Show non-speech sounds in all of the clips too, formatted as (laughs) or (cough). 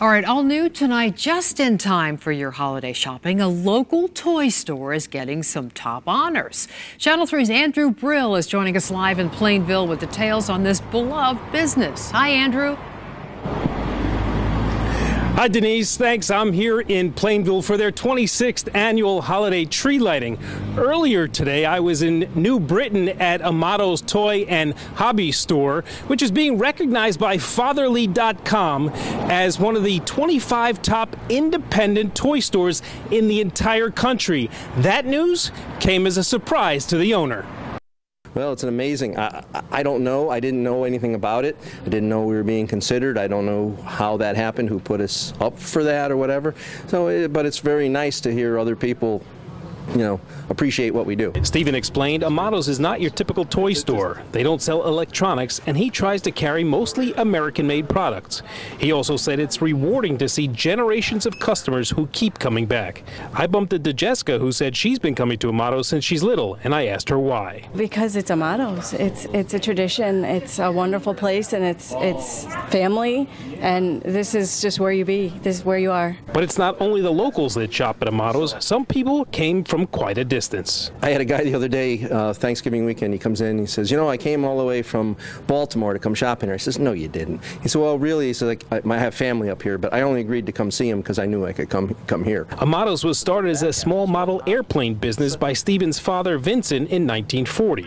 All right, all new tonight, just in time for your holiday shopping, a local toy store is getting some top honors. Channel 3's Andrew Brill is joining us live in Plainville with details on this beloved business. Hi, Andrew. Hi, Denise. Thanks. I'm here in Plainville for their 26th annual holiday tree lighting. Earlier today, I was in New Britain at Amato's Toy and Hobby Store, which is being recognized by Fatherly.com as one of the 25 top independent toy stores in the entire country. That news came as a surprise to the owner. Well, it's an amazing. I, I don't know. I didn't know anything about it. I didn't know we were being considered. I don't know how that happened, who put us up for that or whatever. So, it, but it's very nice to hear other people you know, appreciate what we do. Stephen explained Amato's is not your typical toy store. They don't sell electronics, and he tries to carry mostly American-made products. He also said it's rewarding to see generations of customers who keep coming back. I bumped into Jessica, who said she's been coming to Amato's since she's little, and I asked her why. Because it's Amato's. It's it's a tradition. It's a wonderful place, and it's it's family, and this is just where you be. This is where you are. But it's not only the locals that shop at Amato's. Some people came from from quite a distance. I had a guy the other day, uh, Thanksgiving weekend, he comes in, he says, you know, I came all the way from Baltimore to come shopping here. I says, no, you didn't. He said, well, really, he said, like, I, have family up here, but I only agreed to come see him because I knew I could come come here. Amato's was started as a small model airplane business by Stephen's father, Vincent, in 1940.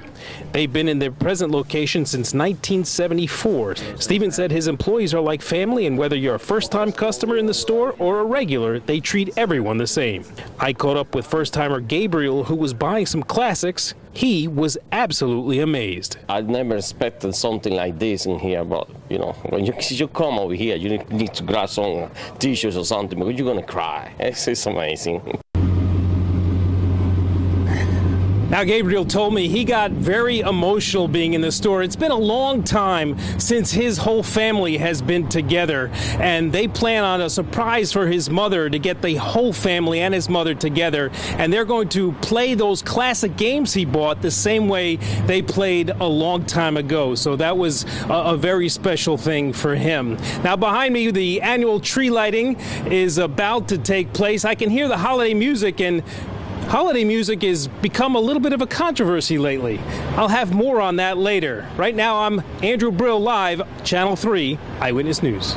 They've been in their present location since 1974. Stephen said his employees are like family, and whether you're a first-time customer in the store or a regular, they treat everyone the same. I caught up with first-timer Gabriel, who was buying some classics, he was absolutely amazed. I never expected something like this in here, but you know, when you, (laughs) you come over here, you need to grab some t-shirts or something because you're gonna cry. (laughs) It's, it's amazing. Now, Gabriel told me he got very emotional being in the store. It's been a long time since his whole family has been together, and they plan on a surprise for his mother to get the whole family and his mother together. And they're going to play those classic games he bought the same way they played a long time ago. So that was a, a very special thing for him. Now, behind me, the annual tree lighting is about to take place. I can hear the holiday music and Holiday music has become a little bit of a controversy lately. I'll have more on that later. Right now, I'm Andrew Brill live, Channel 3 Eyewitness News.